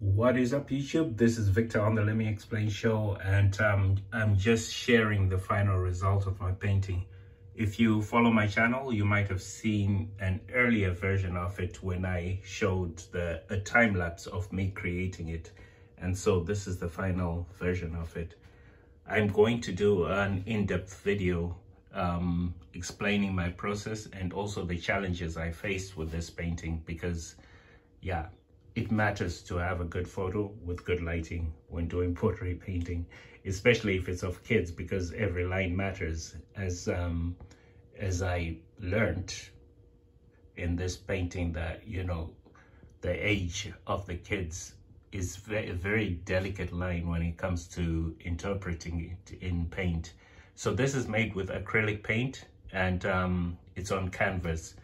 What is up YouTube? This is Victor on the Let Me Explain show and um, I'm just sharing the final result of my painting. If you follow my channel, you might have seen an earlier version of it when I showed the a time lapse of me creating it. And so this is the final version of it. I'm going to do an in-depth video um, explaining my process and also the challenges I faced with this painting because yeah, it matters to have a good photo with good lighting when doing portrait painting, especially if it's of kids because every line matters. As um, as I learned in this painting that, you know, the age of the kids is a very delicate line when it comes to interpreting it in paint. So this is made with acrylic paint and um, it's on canvas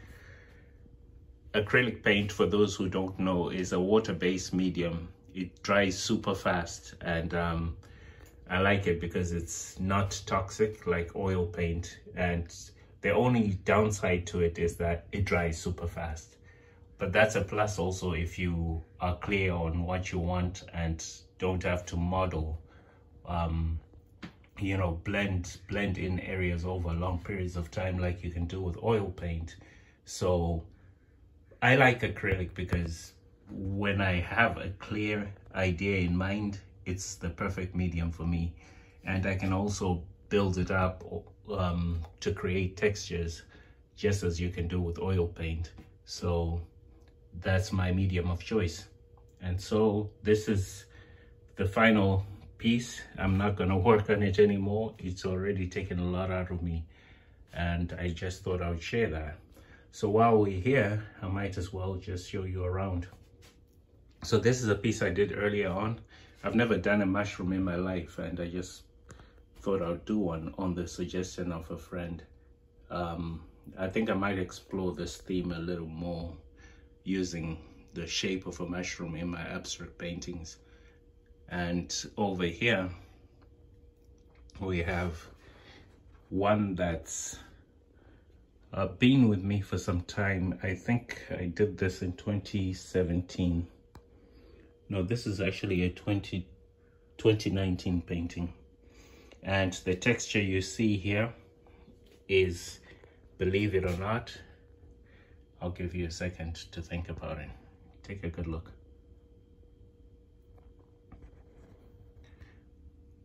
acrylic paint, for those who don't know, is a water-based medium. It dries super fast and um, I like it because it's not toxic like oil paint. And the only downside to it is that it dries super fast. But that's a plus also if you are clear on what you want and don't have to model, um, you know, blend, blend in areas over long periods of time like you can do with oil paint. So I like acrylic because when I have a clear idea in mind, it's the perfect medium for me. And I can also build it up um, to create textures just as you can do with oil paint. So that's my medium of choice. And so this is the final piece. I'm not gonna work on it anymore. It's already taken a lot out of me. And I just thought I would share that. So while we're here, I might as well just show you around. So this is a piece I did earlier on. I've never done a mushroom in my life and I just thought I'd do one on the suggestion of a friend. Um, I think I might explore this theme a little more using the shape of a mushroom in my abstract paintings. And over here, we have one that's uh, been with me for some time. I think I did this in 2017. No, this is actually a 20, 2019 painting. And the texture you see here is, believe it or not, I'll give you a second to think about it. Take a good look.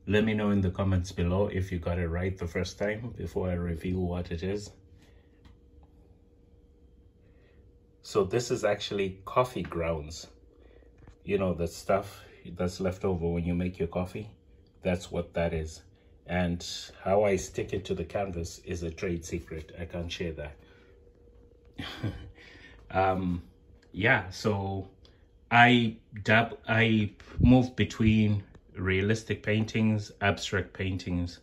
Let me know in the comments below if you got it right the first time before I reveal what it is. So this is actually coffee grounds. You know, the stuff that's left over when you make your coffee. That's what that is. And how I stick it to the canvas is a trade secret. I can't share that. um, yeah, so I dab, I move between realistic paintings, abstract paintings,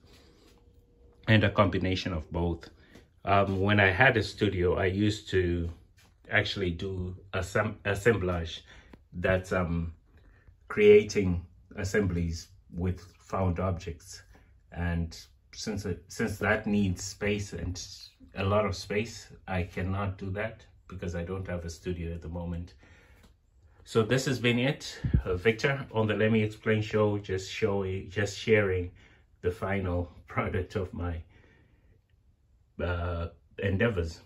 and a combination of both. Um, when I had a studio, I used to actually do assemb assemblage that's um, creating assemblies with found objects. And since, it, since that needs space and a lot of space, I cannot do that because I don't have a studio at the moment. So this has been it, uh, Victor on the Let Me Explain show, just showing, just sharing the final product of my uh, endeavors.